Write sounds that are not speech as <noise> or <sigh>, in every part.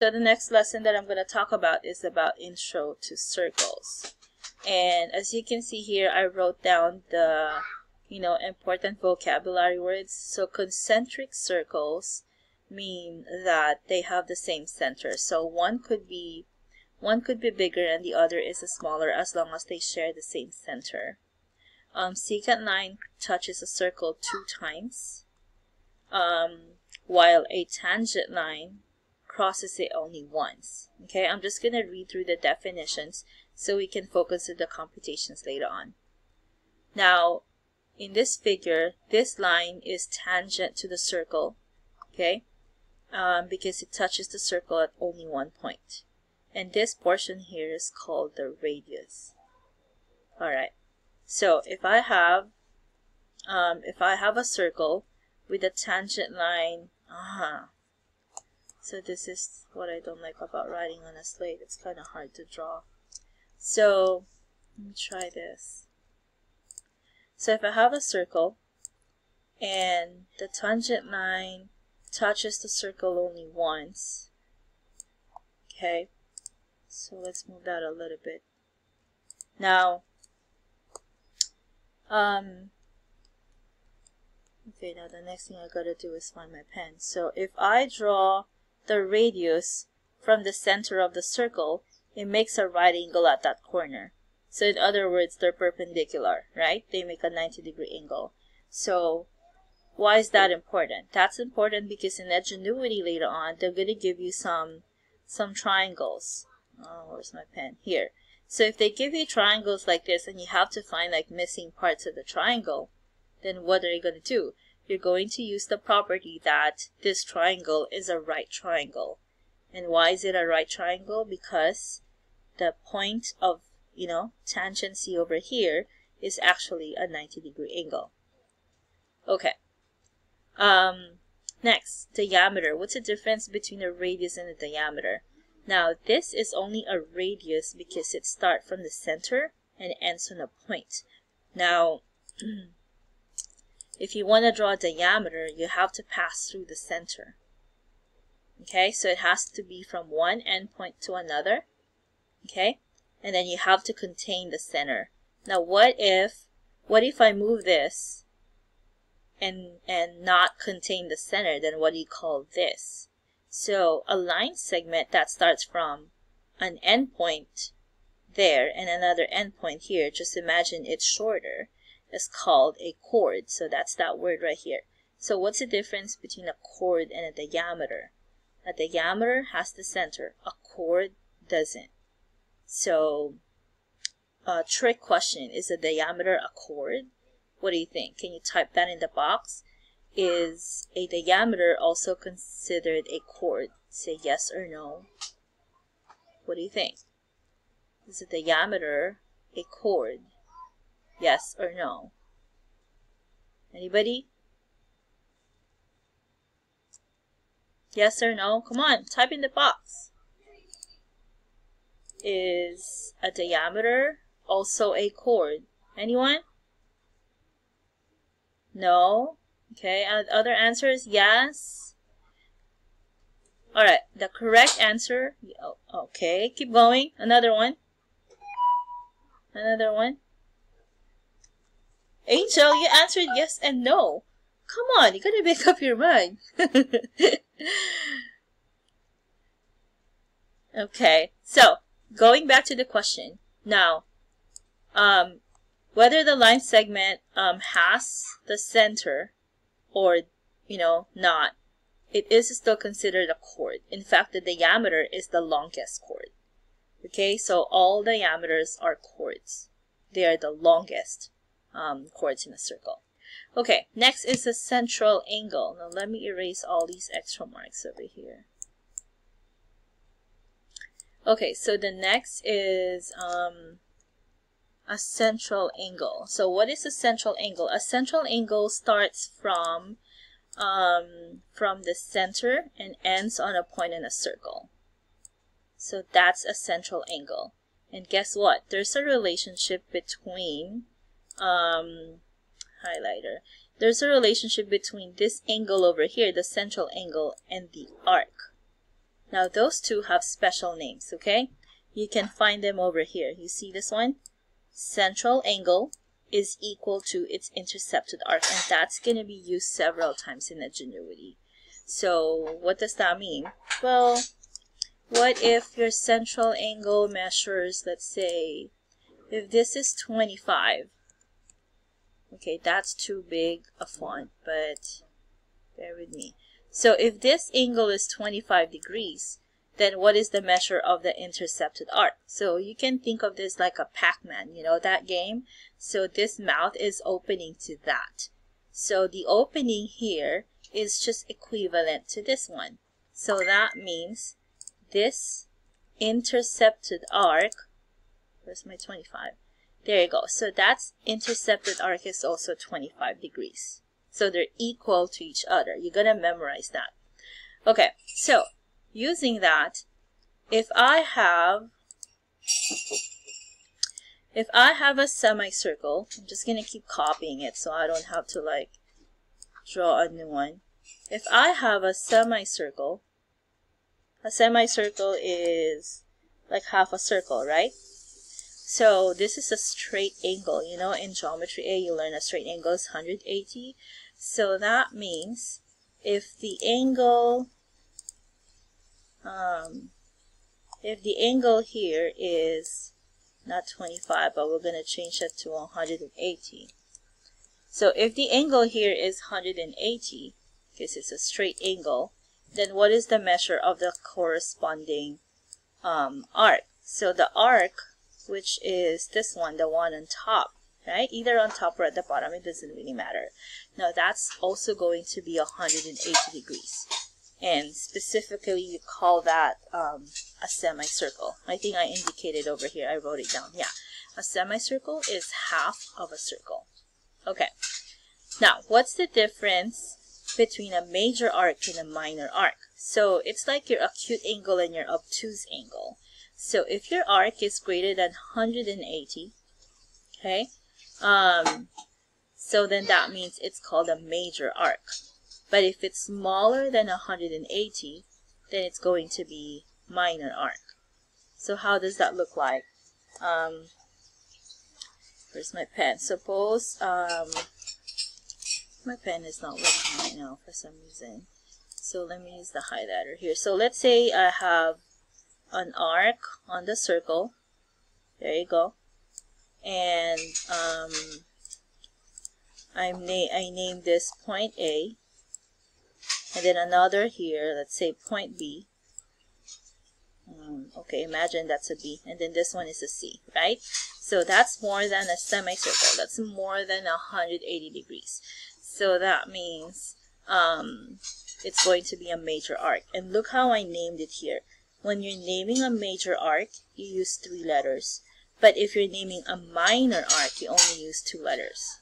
So the next lesson that I'm going to talk about is about intro to circles. And as you can see here, I wrote down the, you know, important vocabulary words. So concentric circles mean that they have the same center. So one could be one could be bigger and the other is smaller as long as they share the same center. Um, secant line touches a circle two times, um, while a tangent line crosses it only once. Okay, I'm just going to read through the definitions so we can focus on the computations later on. Now, in this figure, this line is tangent to the circle, okay, um, because it touches the circle at only one point. And this portion here is called the radius. Alright, so if I have, um, if I have a circle with a tangent line, uh -huh, so this is what I don't like about writing on a slate. It's kind of hard to draw. So let me try this. So if I have a circle and the tangent line touches the circle only once, okay, so let's move that a little bit. Now, um, okay, now the next thing I gotta do is find my pen. So if I draw the radius from the center of the circle, it makes a right angle at that corner. So in other words, they're perpendicular, right? They make a 90 degree angle. So why is that important? That's important because in Edgenuity later on, they're going to give you some some triangles. Oh, where's my pen? Here. So if they give you triangles like this and you have to find like missing parts of the triangle, then what are you going to do? You're going to use the property that this triangle is a right triangle. And why is it a right triangle? Because the point of, you know, tangency over here is actually a 90 degree angle. Okay. Um, next, diameter. What's the difference between a radius and a diameter? Now, this is only a radius because it starts from the center and ends on a point. Now, <clears throat> if you want to draw a diameter, you have to pass through the center. Okay, so it has to be from one endpoint to another. Okay, and then you have to contain the center. Now, what if, what if I move this and, and not contain the center? Then what do you call this? So a line segment that starts from an endpoint there and another endpoint here, just imagine it's shorter is called a chord. So that's that word right here. So what's the difference between a chord and a diameter? A diameter has the center. A chord doesn't. So, a trick question. Is a diameter a chord? What do you think? Can you type that in the box? Is a diameter also considered a chord? Say yes or no. What do you think? Is a diameter a chord? Yes or no? Anybody? Yes or no? Come on, type in the box. Is a diameter also a chord? Anyone? No? Okay, uh, other answers? Yes? Alright, the correct answer, oh, okay, keep going. Another one. Another one. Angel, you answered yes and no. Come on, you gotta make up your mind. <laughs> okay, so going back to the question. Now, um, whether the line segment um, has the center or, you know, not, it is still considered a chord. In fact, the diameter is the longest chord. Okay, so all diameters are chords. They are the longest um, chords in a circle. Okay, next is the central angle. Now let me erase all these extra marks over here. Okay, so the next is um, a central angle. So what is a central angle? A central angle starts from um, from the center and ends on a point in a circle. So that's a central angle. And guess what? There's a relationship between um, highlighter. There's a relationship between this angle over here, the central angle, and the arc. Now those two have special names, okay? You can find them over here. You see this one? Central angle is equal to its intercepted arc and that's going to be used several times in Edgenuity. So what does that mean? Well, what if your central angle measures, let's say, if this is 25, okay, that's too big a font, but bear with me. So if this angle is 25 degrees, then what is the measure of the intercepted arc? So you can think of this like a Pac-Man, you know that game? So this mouth is opening to that. So the opening here is just equivalent to this one. So that means this intercepted arc, where's my 25? There you go. So that's intercepted arc is also 25 degrees. So they're equal to each other. You're going to memorize that. Okay, so using that, if I have if I have a semicircle, I'm just going to keep copying it so I don't have to like draw a new one. If I have a semicircle, a semicircle is like half a circle, right? So this is a straight angle. You know, in Geometry A, you learn a straight angle is 180. So that means if the angle um, if the angle here is not 25 but we're going to change it to 180 so if the angle here is 180 because it's a straight angle then what is the measure of the corresponding um, arc so the arc which is this one the one on top right either on top or at the bottom it doesn't really matter now that's also going to be 180 degrees and specifically you call that um, a semicircle. I think I indicated over here, I wrote it down. Yeah, a semicircle is half of a circle. Okay, now what's the difference between a major arc and a minor arc? So it's like your acute angle and your obtuse angle. So if your arc is greater than 180, okay, um, so then that means it's called a major arc. But if it's smaller than 180, then it's going to be minor arc. So how does that look like? Um, where's my pen? Suppose um, my pen is not working right now for some reason. So let me use the highlighter here. So let's say I have an arc on the circle. There you go. And um, I'm na I name this point A. And then another here let's say point B. Um, okay imagine that's a B. And then this one is a C right? So that's more than a semicircle. That's more than 180 degrees. So that means um, it's going to be a major arc. And look how I named it here when you're naming a major arc you use three letters but if you're naming a minor arc you only use two letters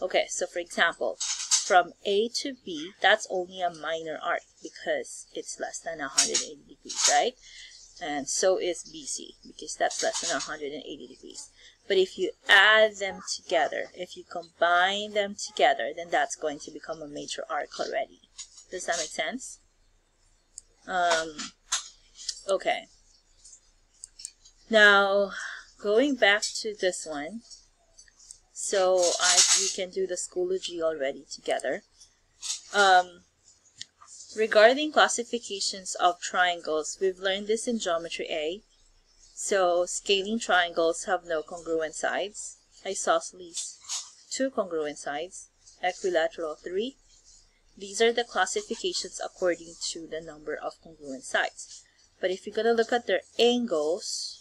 okay so for example from A to B, that's only a minor arc because it's less than 180 degrees, right? And so is BC because that's less than 180 degrees. But if you add them together, if you combine them together, then that's going to become a major arc already. Does that make sense? Um, okay. Now, going back to this one, so I we can do the Schoology already together. Um, regarding classifications of triangles, we've learned this in Geometry A. So scalene triangles have no congruent sides, isosceles two congruent sides, equilateral three. These are the classifications according to the number of congruent sides. But if you're going to look at their angles,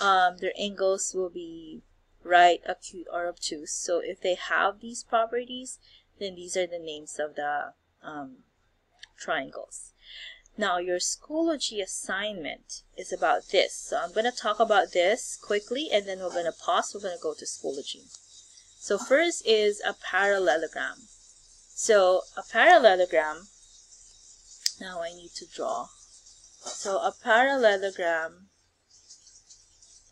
um, their angles will be right, acute, or obtuse. So if they have these properties, then these are the names of the um, triangles. Now your Schoology assignment is about this. So I'm going to talk about this quickly and then we're going to pause. We're going to go to Schoology. So first is a parallelogram. So a parallelogram, now I need to draw. So a parallelogram,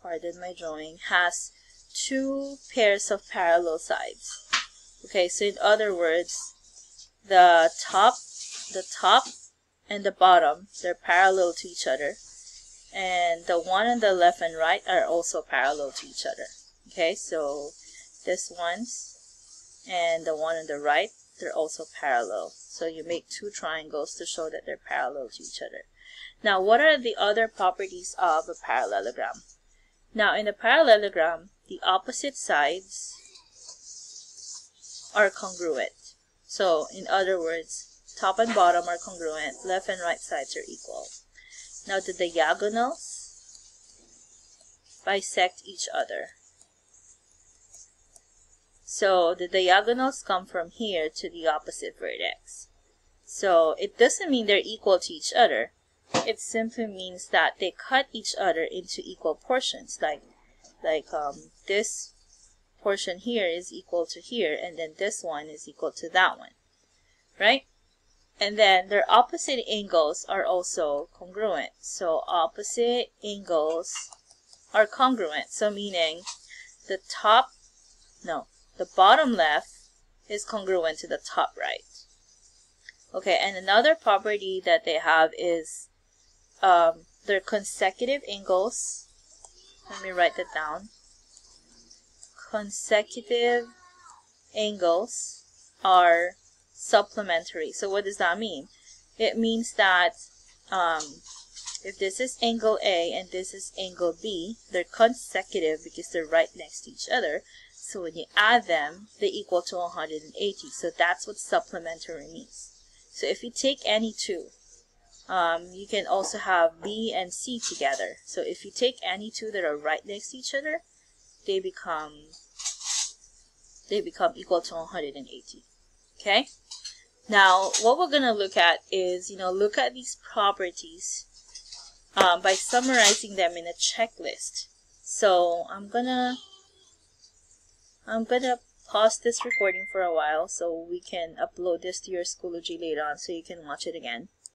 pardon my drawing, has two pairs of parallel sides. Okay, so in other words, the top, the top and the bottom, they're parallel to each other. And the one on the left and right are also parallel to each other. Okay, so this one's and the one on the right, they're also parallel. So you make two triangles to show that they're parallel to each other. Now, what are the other properties of a parallelogram? Now, in a parallelogram, the opposite sides are congruent. So, in other words, top and bottom are congruent, left and right sides are equal. Now, the diagonals bisect each other. So, the diagonals come from here to the opposite vertex. So, it doesn't mean they're equal to each other. It simply means that they cut each other into equal portions. Like, like um, this portion here is equal to here, and then this one is equal to that one, right? And then their opposite angles are also congruent. So opposite angles are congruent. So meaning the top, no, the bottom left is congruent to the top right. Okay, and another property that they have is um, their consecutive angles. Let me write that down consecutive angles are supplementary. So what does that mean? It means that um, if this is angle A and this is angle B, they're consecutive because they're right next to each other. So when you add them, they equal to 180. So that's what supplementary means. So if you take any two, um, you can also have B and C together. So if you take any two that are right next to each other, they become they become equal to 180 okay? Now what we're going to look at is you know look at these properties um, by summarizing them in a checklist. So I'm gonna I'm gonna pause this recording for a while so we can upload this to your Schoology later on so you can watch it again